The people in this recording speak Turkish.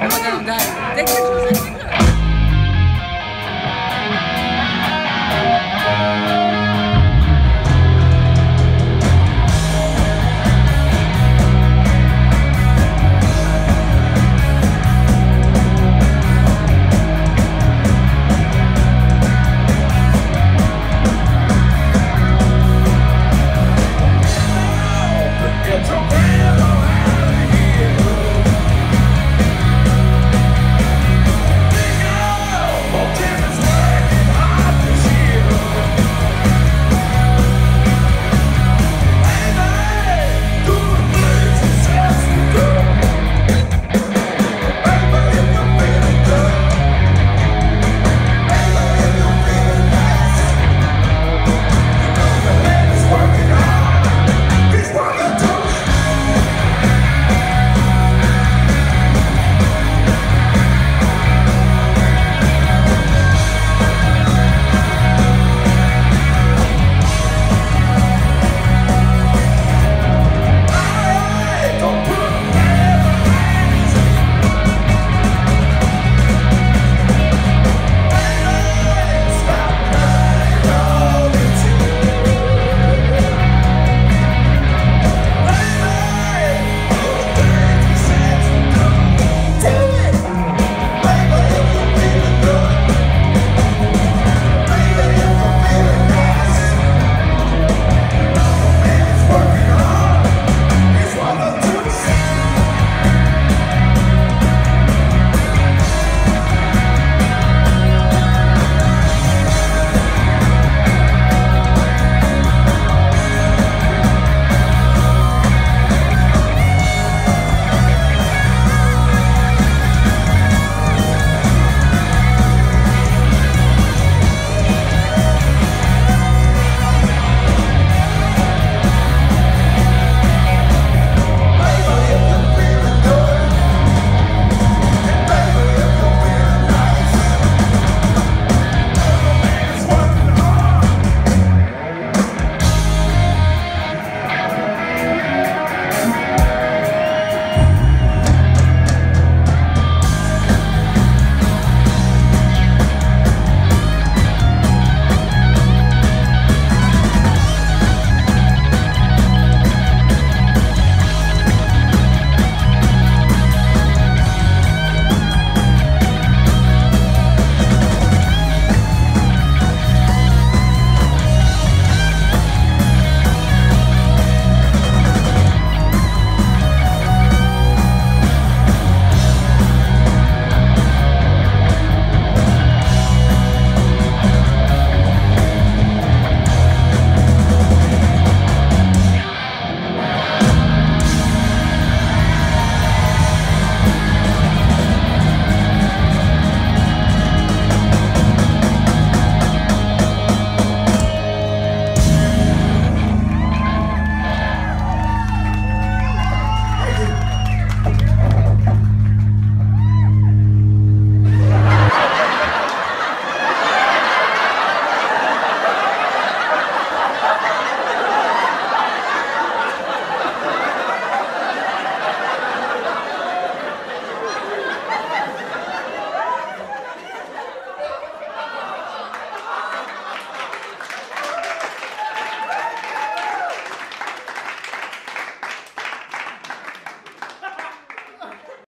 Oh my god, I'm dying.